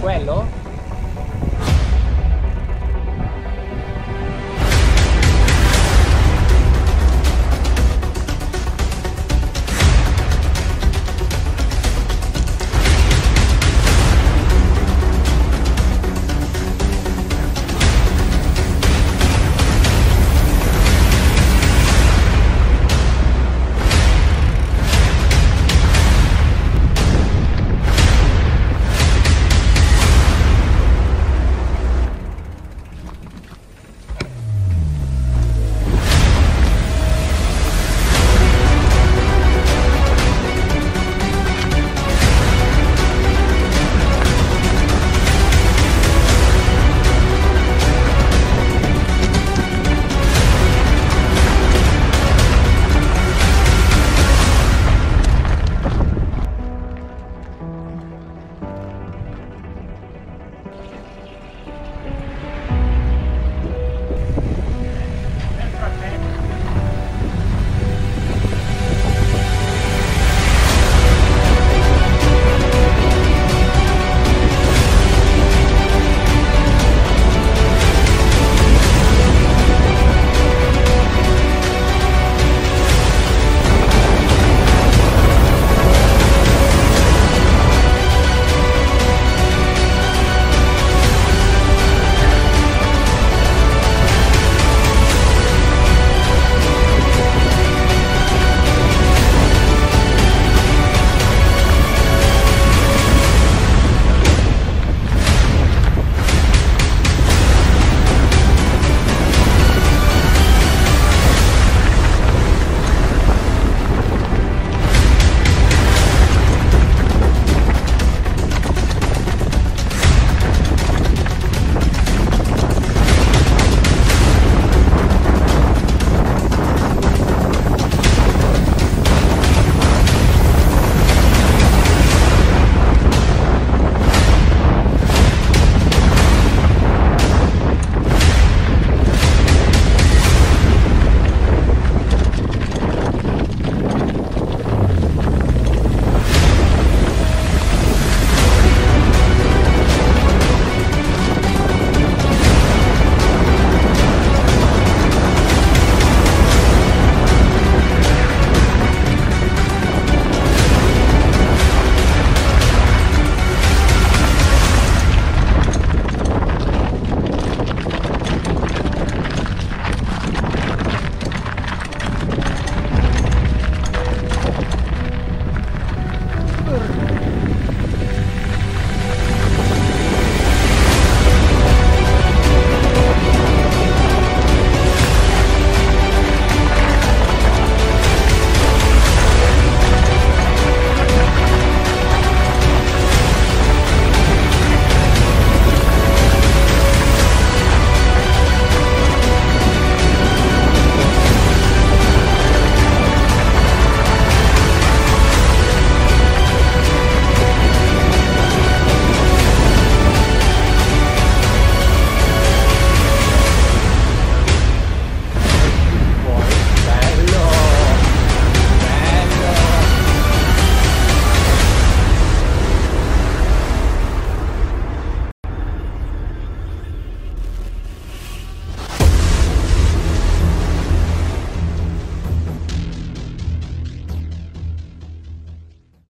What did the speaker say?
Quello?